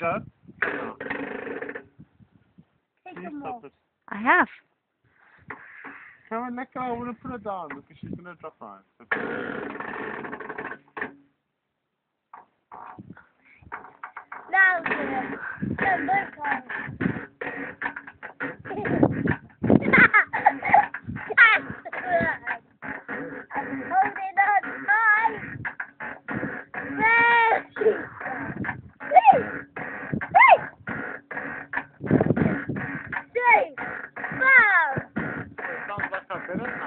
Nick, Joe? Can you them stop off. it? I have. Come on, Nick, I want to put it down because she's going to drop mine. Now, uh, the book on. Better?